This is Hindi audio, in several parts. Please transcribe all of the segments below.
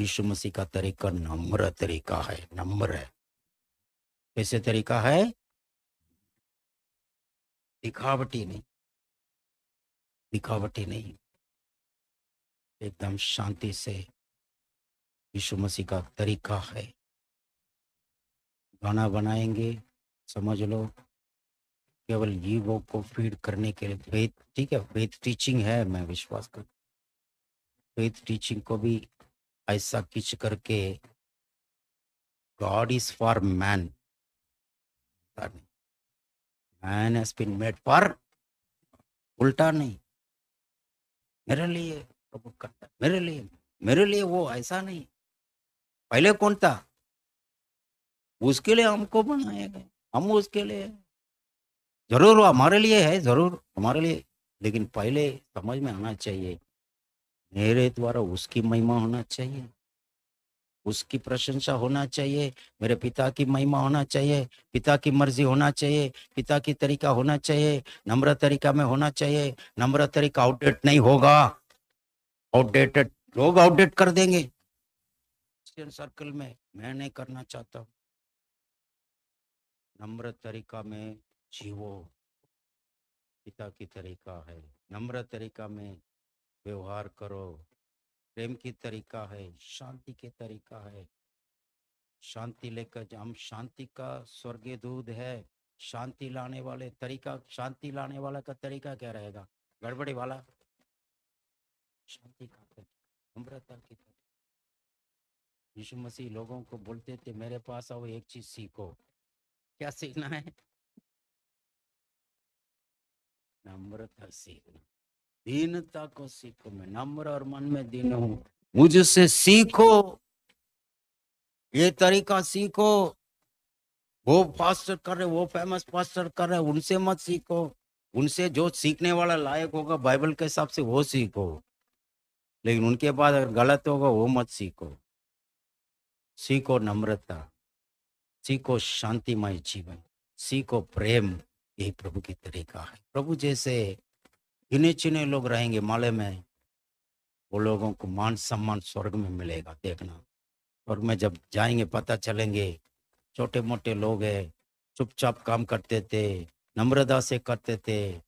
यीशु मसीह का तरीका नम्र तरीका है, नम्र है। कैसे तरीका है? दिखावटी नहीं। दिखावटी नहीं। एकदम शांति से यीशु मसीह का तरीका है। गाना बनाएँगे, समझ लो। केवल ईगो को फ़ीड करने के लिए फेथ ठीक है? फेथ टीचिंग है, मैं विश्वास कर फेथ टीचिंग को भी ऐसा खींच करके God is for man man has been made for उल्टा नहीं। मेरे लिए मेरे लिए मेरे लिए वो ऐसा नहीं। पहले कौन था? उसके लिए हमको बनाया गया। हम उसके लिए। ज़रूर हमारे लिए है, ज़रूर हमारे लिए। लेकिन पहले समझ में आना चाहिए। मेरे द्वारा उसकी महिमा होना चाहिए। उसकी प्रशंसा होना चाहिए। मेरे पिता की महिमा होना चाहिए। पिता की मर्ज़ी होना चाहिए। पिता की तरीका होना चाहिए। नम्र तरीका में होना चाहिए। नम्र तरीका आउटडेट नहीं होगा। आउटडेटेड लोग आउटडेट कर देंगे। सर्कल में मैं नहीं करना चाहता नम्र तरीका में जीवो। पिता की तरीका है। नम्र तरीका में व्यवहार करो। प्रेम की तरीका है, शांति के तरीका है। शांति लेकर हम शांति का स्वर्गीय दूध है। शांति लाने वाले तरीका, शांति लाने वाला का तरीका क्या रहेगा? गड़बड़ी वाला। शांति का नम्रता की यीशु मसीह लोगों को बोलते थे, मेरे पास आओ, एक चीज़ सीखो। क्या सीखना है? नम्रता सीखना। दीनता को सीखो, मैं नम्र और मन में दीन हूँ। मुझसे सीखो, ये तरीका सीखो। वो पास्टर कर रहे, वो फ़ेमस पास्टर कर रहे, उनसे मत सीखो। उनसे जो सीखने वाला लायक होगा, बाइबल के हिसाब से वो सीखो। लेकिन उनके बाद अगर गलत होगा, वो मत सीखो। सीखो नम्रता, सीखो शांतिमय जीवन, सीखो प्रेम, यही प्रभु की तरीका है। प्रभु जैसे गिने चिने लोग रहेंगे, माले में वो लोगों को मान सम्मान स्वर्ग में मिलेगा देखना। स्वर्ग में जब जाएँगे, पता चलेंगे छोटे मोटे लोग है, चुपचाप काम करते थे, नम्रता से करते थे,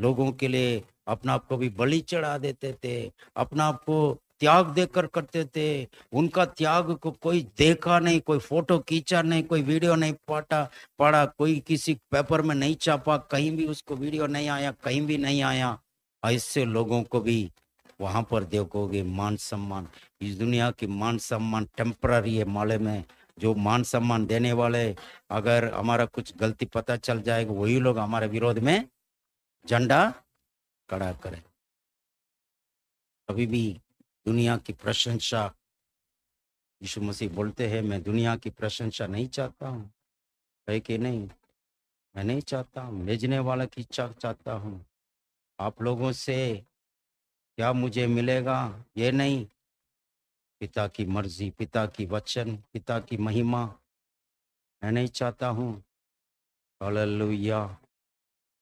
लोगों के लिए अपना आप को भी बलि चढ़ा देते थे, अपना आप को त्याग देकर करते थे। उनका त्याग को कोई देखा नहीं, कोई फ़ोटो खींचा नहीं, कोई वीडियो नहीं पाटा पढ़ा कोई किसी पेपर में नहीं छापा, कहीं भी उसको वीडियो नहीं आया, कहीं भी नहीं आया। ऐसे लोगों को भी वहाँ पर देखोगे मान सम्मान, इस दुनिया की मान सम्मान टेम्पररी है माले में। जो मान सम्मान देने वाले, अगर हमारा कुछ गलती पता चल जाएगा, वही लोग हमारे विरोध में झंडा खड़ा करें। कभी भी दुनिया की प्रशंसा। यीशु मसीह बोलते हैं, मैं दुनिया की प्रशंसा नहीं चाहता हूँ। है कि नहीं? मैं नहीं चाहता हूँ। भेजने वाला की इच्छा चाहता हूँ। आप लोगों से क्या मुझे मिलेगा? ये नहीं। पिता की मर्ज़ी, पिता की वचन, पिता की महिमा। मैं नहीं चाहता हूँ। हालेलुया।